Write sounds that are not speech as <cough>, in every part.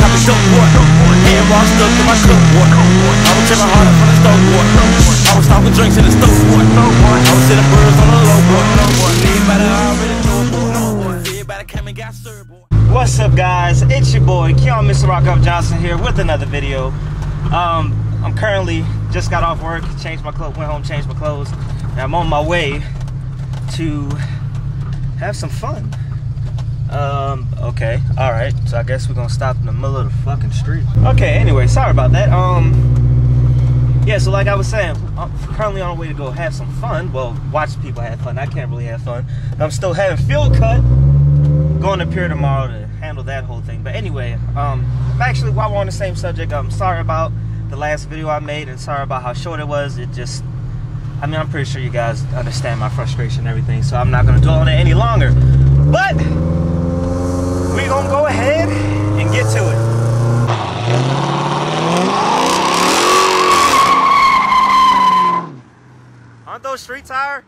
copy up to my boy. I was hard up the boy. I was drinks in the boy. I was sitting birds on the low served. What's up, guys? It's your boy Keyon Mr. Rockoff Johnson here with another video. Um, I'm currently just got off work, changed my clothes, went home, changed my clothes, and I'm on my way to have some fun. Um, okay, all right. So I guess we're gonna stop in the middle of the fucking street. Okay, anyway, sorry about that. Um, yeah. So like I was saying, I'm currently on the way to go have some fun. Well, watch people have fun. I can't really have fun. I'm still having field cut going to Pier tomorrow to handle that whole thing. But anyway, um, actually, while we're on the same subject, I'm sorry about the last video I made and sorry about how short it was. It just, I mean, I'm pretty sure you guys understand my frustration and everything, so I'm not gonna dwell on it any longer. But we gonna go ahead and get to it. Aren't those street tire?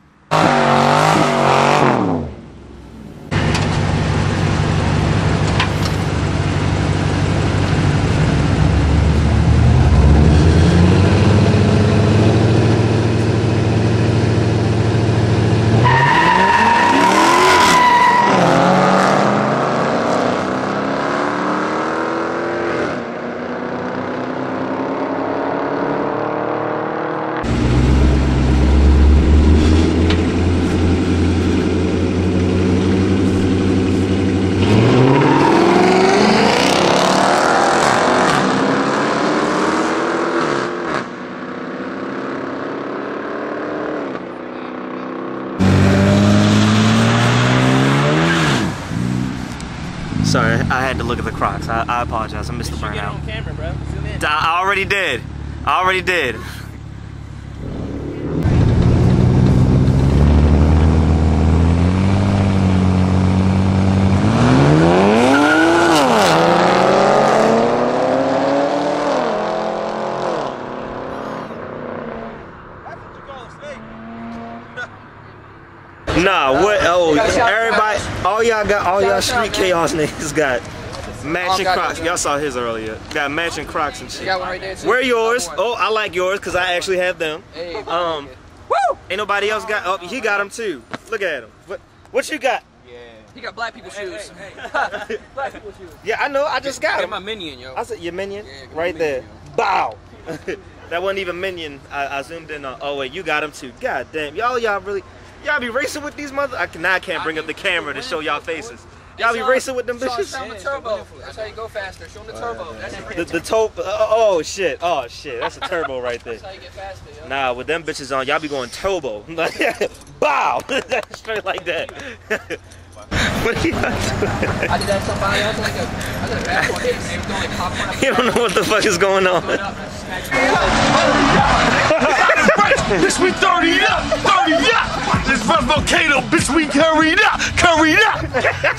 Sorry, I had to look at the Crocs. I, I apologize. I missed the Get burnout. on camera, bro. Zoom in. I already did. I already did. Nah, what? Oh, everybody, all y'all got, all y'all street chaos niggas got matching got Crocs. Y'all saw his earlier. Got matching Crocs and shit. You got one right there too. Where yours? Oh, I like yours because I actually have them. Hey, Um, Woo! ain't nobody else got. Oh, he got them too. Look at him. What? What you got? He got black people shoes. <laughs> <laughs> black people shoes. Yeah, I know. I just got Get him. my minion, yo. I said your minion, Yeah, get my right there. minion, Bow. <laughs> that wasn't even minion. I, I zoomed in on. Oh wait, you got him too. God damn, y'all, y'all really, y'all be racing with these mother. I can now I can't bring up the camera to show y'all faces. Y'all be racing with them bitches. show them the turbo. That's how you go faster. Show them the turbo. That's, The, the top. Uh, oh shit. Oh shit. That's a <laughs> turbo right there. that's how you get faster, yo. Nah, with them bitches on, y'all be going turbo. <laughs> Bow! <laughs> Straight like that. what are you doing? I did that to somebody else. Like a, I did a basketball hit. They were throwing like popcorn You don't know what the fuck is going on. and up and smacked Bitch, we 30 up, 30 up. This red volcano, bitch, we curried up, curried up.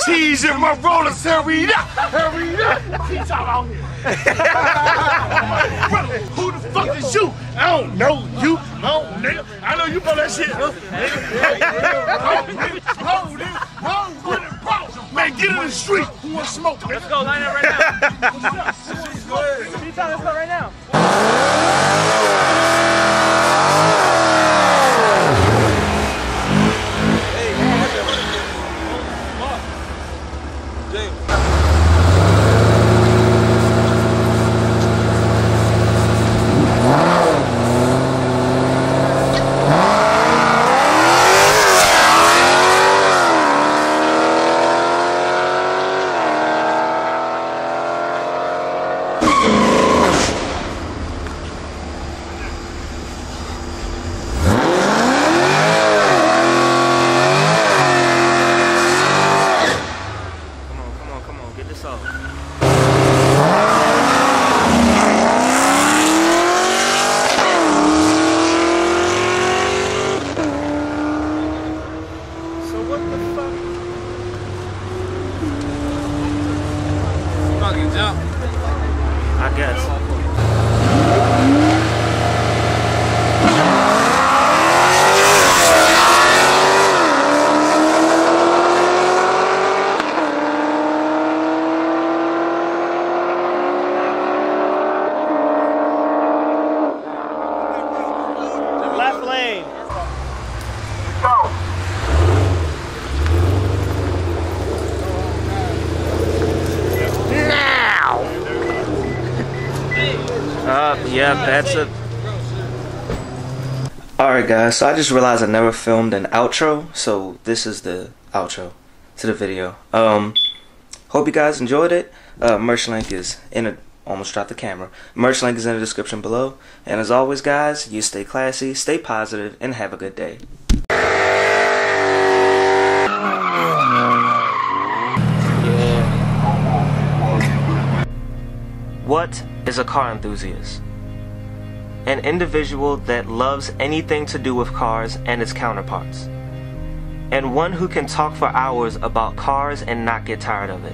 Cheese in my rollers, hurried up, hurried up. Cheese out out here. Brother, who the fuck is you? I don't know you. No, nigga. I know you know that shit. Huh? Oh. Oh. Oh? Man, get in the street. Who wants smoke. Let's go. Line up right now. What's up? Can you tell us go right now? Come on, come on, come on. Get this off. So what the fuck? Fucking jump. I guess. Yep, yep, that's it. Alright guys, so I just realized I never filmed an outro, so this is the outro to the video. Um, hope you guys enjoyed it. Uh, merch link is in a, almost dropped the camera. Merch link is in the description below. And as always guys, you stay classy, stay positive, and have a good day. What is a car enthusiast? An individual that loves anything to do with cars and its counterparts. And one who can talk for hours about cars and not get tired of it.